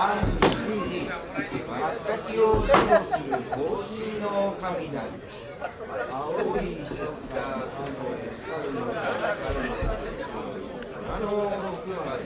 畑を守護する帽子の神なり青い人が猿の猿のあの六まで